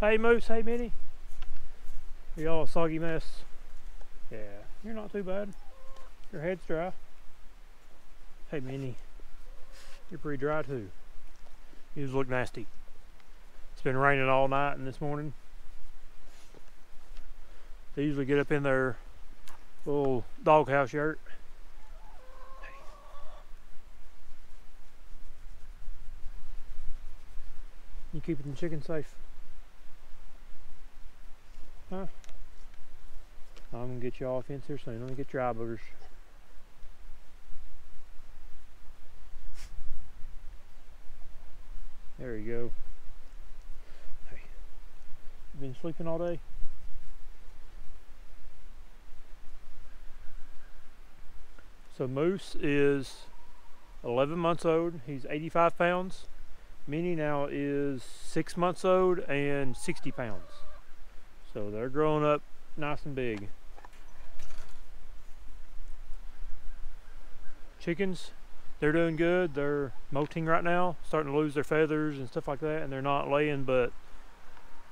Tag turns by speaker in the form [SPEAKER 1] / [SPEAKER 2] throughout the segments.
[SPEAKER 1] Hey Moose, hey Minnie. Are y'all a soggy mess? Yeah, you're not too bad. Your head's dry. Hey Minnie, you're pretty dry too. You just look nasty. It's been raining all night and this morning. They usually get up in their little doghouse yurt. You keeping the chicken safe? Huh? I'm gonna get you all fence here soon. Let me get your eye boogers. There you go. Hey, you been sleeping all day? So Moose is 11 months old. He's 85 pounds. Minnie now is six months old and 60 pounds. So they're growing up nice and big. Chickens, they're doing good. They're molting right now, starting to lose their feathers and stuff like that, and they're not laying but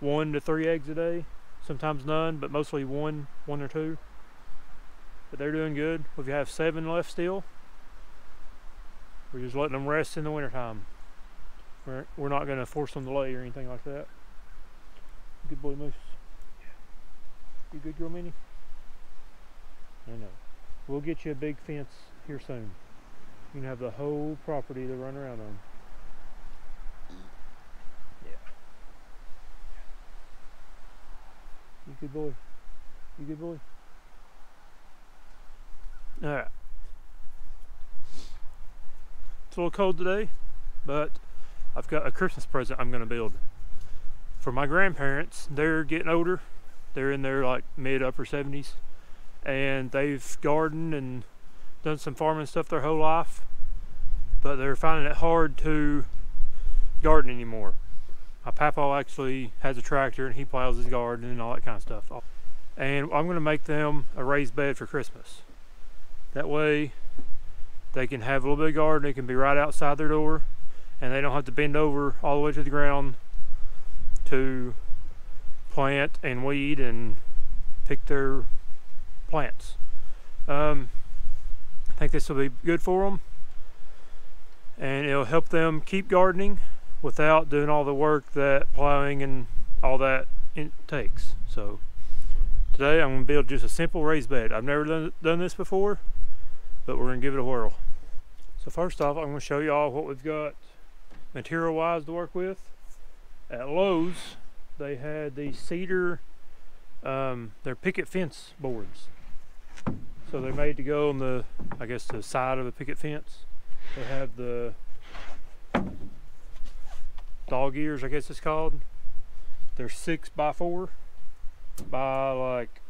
[SPEAKER 1] one to three eggs a day. Sometimes none, but mostly one, one or two. But they're doing good. We have seven left still. We're just letting them rest in the wintertime. We're, we're not going to force them to lay or anything like that. Good boy, Moose. You good girl, Minnie? I know. We'll get you a big fence here soon. You can have the whole property to run around on. Yeah. You good boy? You good boy? Alright. It's a little cold today, but I've got a Christmas present I'm going to build. For my grandparents, they're getting older. They're in their like mid upper 70s and they've gardened and done some farming stuff their whole life, but they're finding it hard to garden anymore. My papa actually has a tractor and he plows his garden and all that kind of stuff. And I'm going to make them a raised bed for Christmas. That way they can have a little bit of garden. It can be right outside their door and they don't have to bend over all the way to the ground to plant and weed and pick their plants. Um, I think this will be good for them and it'll help them keep gardening without doing all the work that plowing and all that it takes. So today I'm going to build just a simple raised bed. I've never done, done this before, but we're going to give it a whirl. So first off, I'm going to show you all what we've got material wise to work with. At Lowe's, they had these cedar, um, picket fence boards. So they're made to go on the, I guess, the side of the picket fence. They have the dog ears, I guess it's called. They're six by four by like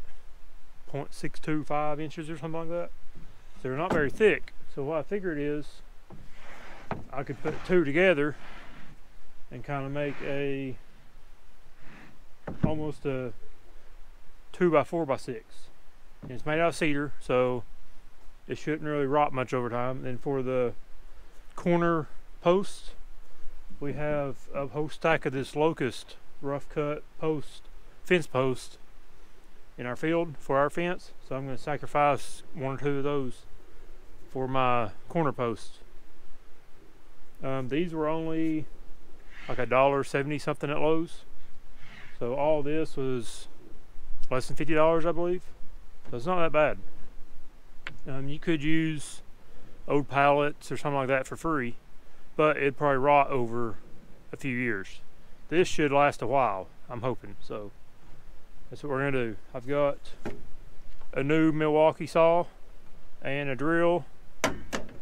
[SPEAKER 1] 0.625 inches or something like that. So they're not very thick. So what I figured is I could put two together and kind of make a almost a two by four by six. And it's made out of cedar, so it shouldn't really rot much over time. And for the corner posts, we have a whole stack of this locust rough cut post, fence post in our field for our fence. So I'm going to sacrifice one or two of those for my corner posts. Um, these were only like a dollar seventy something at Lowe's. So all this was less than fifty dollars, I believe. So it's not that bad. Um, you could use old pallets or something like that for free, but it'd probably rot over a few years. This should last a while, I'm hoping. So that's what we're gonna do. I've got a new Milwaukee saw and a drill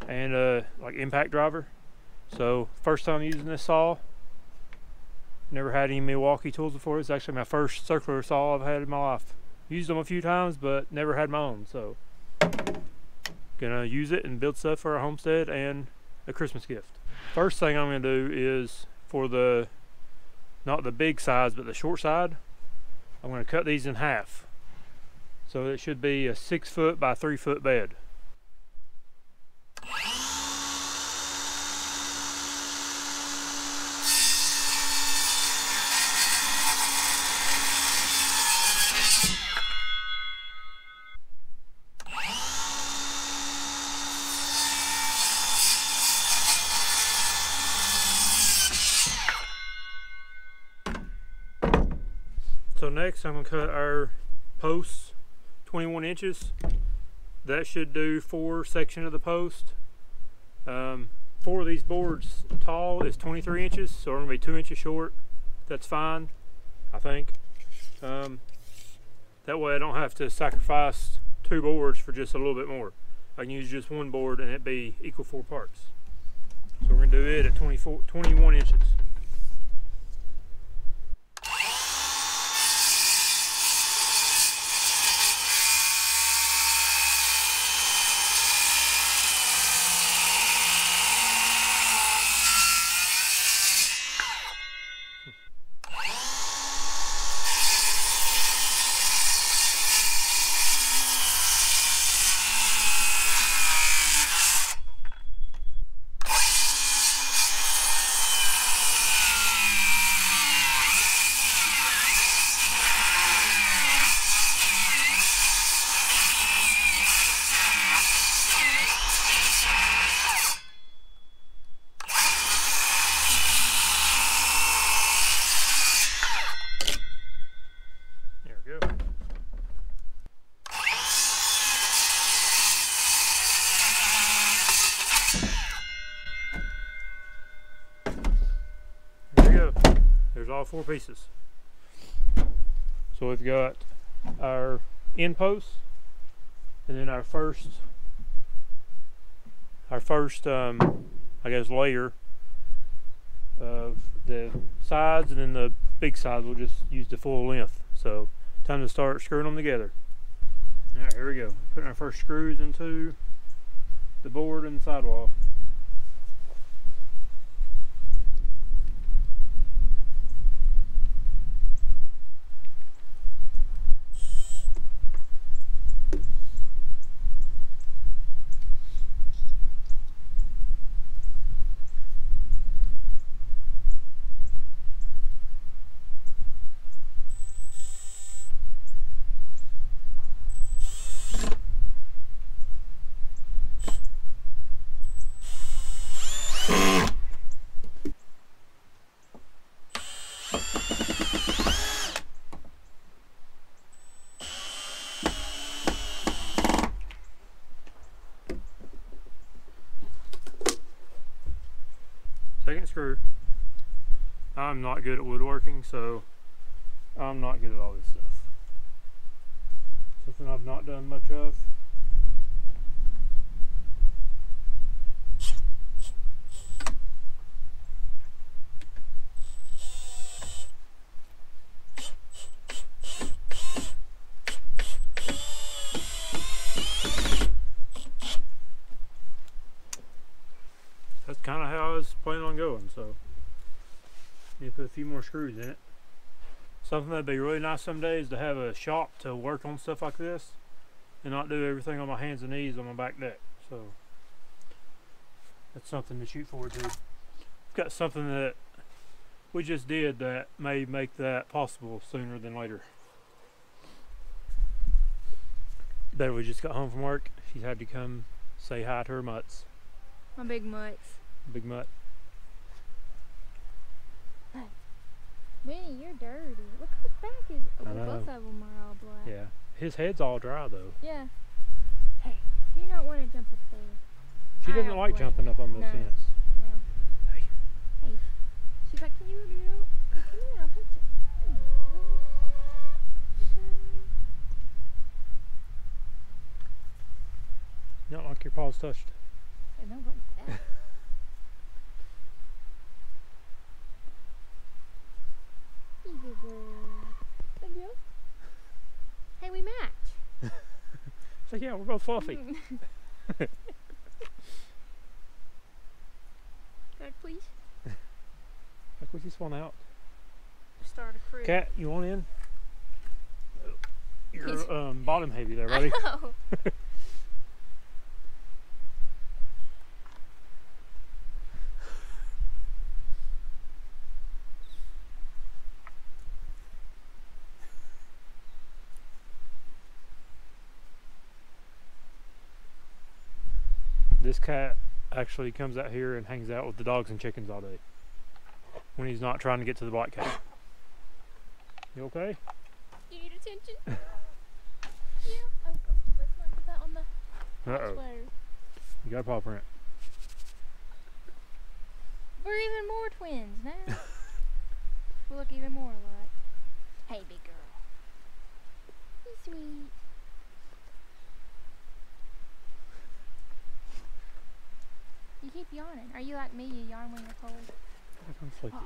[SPEAKER 1] and a like impact driver. So first time using this saw. Never had any Milwaukee tools before. It's actually my first circular saw I've had in my life. Used them a few times, but never had my own. So gonna use it and build stuff for a homestead and a Christmas gift. First thing I'm gonna do is for the not the big size but the short side I'm to cut these in half so it should be a six foot by three foot bed So next I'm gonna cut our posts 21 inches. That should do four section of the post. Um, four of these boards tall is 23 inches, so we're gonna be two inches short. That's fine, I think. Um, that way I don't have to sacrifice two boards for just a little bit more. I can use just one board and it be equal four parts. So we're gonna do it at 24, 21 inches. There we go. There we go. Four pieces. So we've got our end posts and then our first our first um, I guess layer of the sides and then the big sides we'll just use the full length. So time to start screwing them together. Alright, here we go. Putting our first screws into the board and the sidewall. I'm not good at woodworking, so I'm not good at all this stuff. Something I've not done much of. That's kind of how I was planning on going, so need to put a few more screws in it. Something that'd be really nice some days to have a shop to work on stuff like this and not do everything on my hands and knees on my back deck. So that's something to shoot forward to. I've got something that we just did that may make that possible sooner than later. Better we just got home from work. She had to come say hi to her mutts.
[SPEAKER 2] My big mutts.
[SPEAKER 1] Big mutt.
[SPEAKER 2] Vinny, you're dirty. Look how the back is. Oh, both of them are all black.
[SPEAKER 1] Yeah. His head's all dry though.
[SPEAKER 2] Yeah. Hey, do you not want to jump up there?
[SPEAKER 1] She
[SPEAKER 2] I
[SPEAKER 1] doesn't like jumping up on the
[SPEAKER 2] No.
[SPEAKER 1] fence.
[SPEAKER 2] No.
[SPEAKER 1] Hey.
[SPEAKER 2] Hey. She's like, can you do it? Come here, I'll put you. There you go.
[SPEAKER 1] Not like your paws touched.
[SPEAKER 2] Hey, don't do that. You good girl. Good girl. Hey, we match.
[SPEAKER 1] So yeah, we're both fluffy.
[SPEAKER 2] Good, please.
[SPEAKER 1] Like we just want out.
[SPEAKER 2] Start a crew.
[SPEAKER 1] Cat, you want in? You're um, bottom heavy there, buddy. cat actually comes out here and hangs out with the dogs and chickens all day when he's not trying to get to the black cat. You okay?
[SPEAKER 2] You need attention. yeah. Oh, oh, let's not get that on the
[SPEAKER 1] Uh oh.
[SPEAKER 2] sweater.
[SPEAKER 1] You got a paw print.
[SPEAKER 2] We're even more twins now. we look even more alike. Hey, big girl. You sweet. You keep yawning. Are you like me? You yawn when you're cold?
[SPEAKER 1] I'm.
[SPEAKER 2] Why?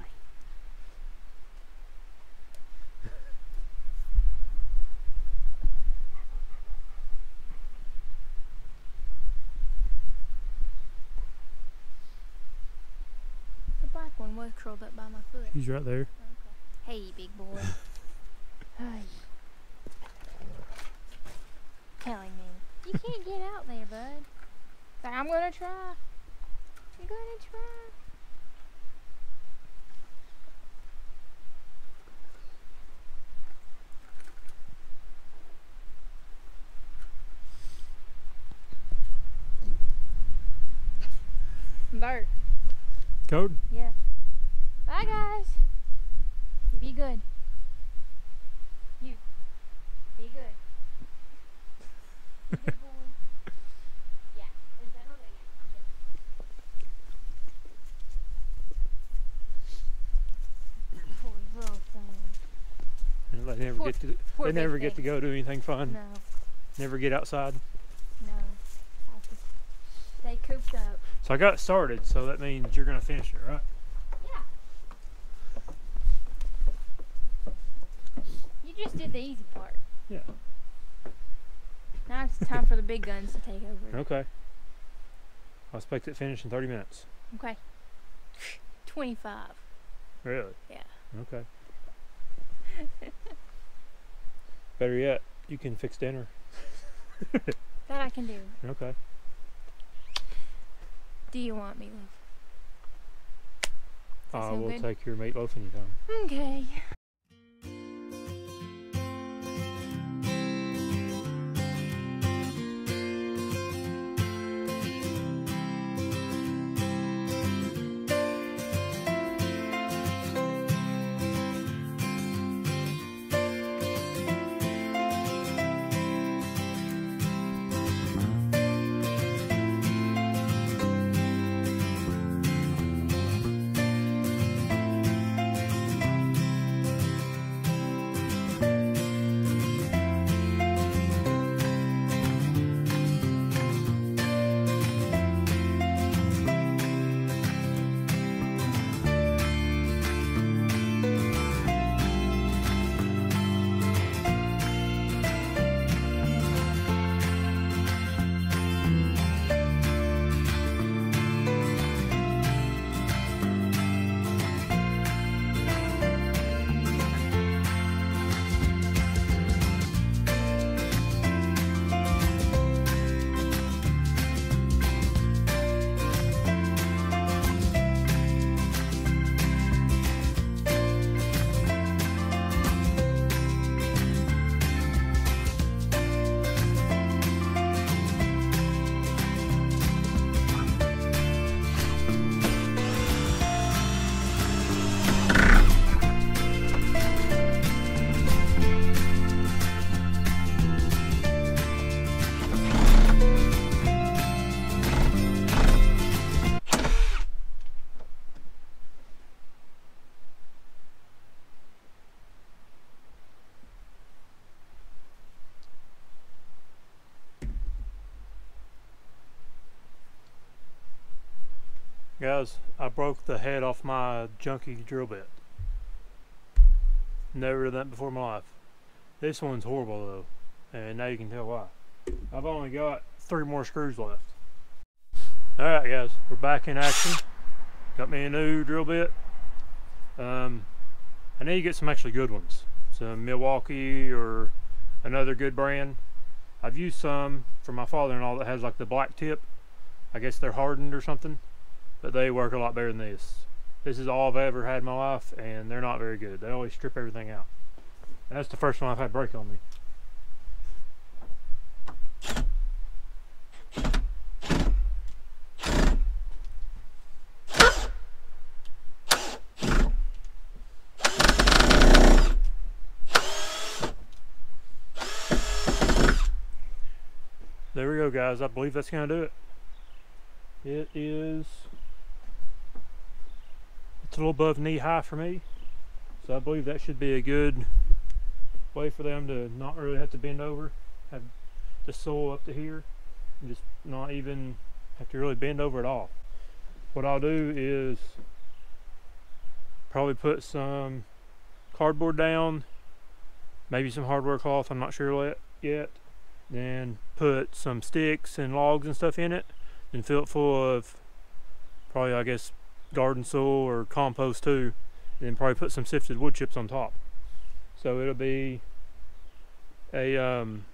[SPEAKER 2] The black one was curled up by my foot.
[SPEAKER 1] He's right there.
[SPEAKER 2] Hey, big boy. Hey. Telling me. You can't get out there, bud. But I'm gonna try. I'm gonna try. Bert.
[SPEAKER 1] Code?
[SPEAKER 2] Yeah. Bye, guys. You be good. You. Be good. Be good boy. yeah. Is that okay? Yeah, I'm good. Poor little thing.
[SPEAKER 1] And they never
[SPEAKER 2] Poor-
[SPEAKER 1] get to
[SPEAKER 2] Poor
[SPEAKER 1] they never get to go do anything fun.
[SPEAKER 2] No,
[SPEAKER 1] Never get outside.
[SPEAKER 2] no. I have to stay cooped up.
[SPEAKER 1] So I got started, so that means you're gonna finish it, right?
[SPEAKER 2] Yeah. You just did the easy part.
[SPEAKER 1] Yeah.
[SPEAKER 2] Now it's time for the big guns to take over.
[SPEAKER 1] Okay. I expect it finished in 30 minutes.
[SPEAKER 2] Okay. 25.
[SPEAKER 1] Really?
[SPEAKER 2] Yeah.
[SPEAKER 1] Okay. Better yet, you can fix dinner.
[SPEAKER 2] That I can do.
[SPEAKER 1] Okay.
[SPEAKER 2] Do you want me, love? Does that
[SPEAKER 1] I will
[SPEAKER 2] good?
[SPEAKER 1] take your meatloaf anytime.
[SPEAKER 2] Okay.
[SPEAKER 1] Guys, I broke the head off my junky drill bit. Never done that before in my life. This one's horrible though, and now you can tell why. I've only got three more screws left. Alright guys, we're back in action. Got me a new drill bit. Um, I need to get some actually good ones. Some Milwaukee or another good brand. I've used some from my father-in-law that has like the black tip. I guess they're hardened or something but they work a lot better than this. This is all I've ever had in my life, and they're not very good. They always strip everything out. And that's the first one I've had break on me. There we go, guys. I believe that's going to do it. It is it's a little above knee high for me, so I believe that should be a good way for them to not really have to bend over, have the sole up to here, and just not even have to really bend over at all. What I'll do is probably put some cardboard down, maybe some hardware cloth. I'm not sure yet. Then put some sticks and logs and stuff in it, and fill it full of probably I guess garden soil or compost too. And then probably put some sifted wood chips on top. So it'll be a um,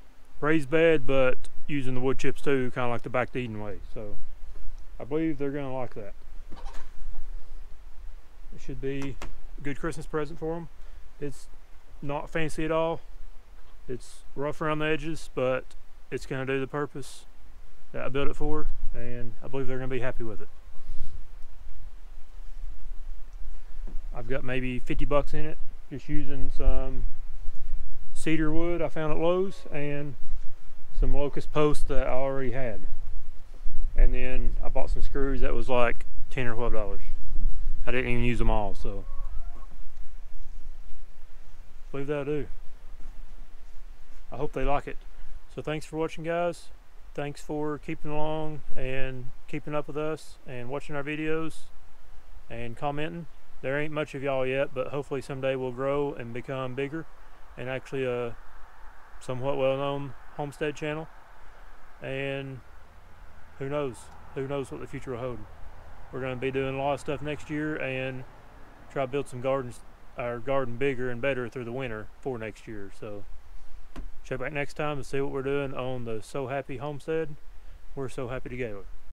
[SPEAKER 1] raised bed, but using the wood chips too, kind of like the back to Eden way. So I believe they're gonna like that. It should be a good Christmas present for them. It's not fancy at all. It's rough around the edges, but it's going to do the purpose that I built it for, and I believe they're going to be happy with it. I've got maybe 50 bucks in it, just using some cedar wood I found at Lowe's and some locust posts that I already had. And then I bought some screws that was like 10 or 12 dollars. I didn't even use them all, so I believe that'll do. I hope they like it. So thanks for watching guys. Thanks for keeping along and keeping up with us and watching our videos and commenting. There ain't much of y'all yet, but hopefully someday we'll grow and become bigger and actually a somewhat well-known homestead channel. And who knows? Who knows what the future will hold. We're going to be doing a lot of stuff next year and try to build some gardens, our garden bigger and better through the winter for next year. So check back next time to see what we're doing on the So Happy Homestead. We're so happy together.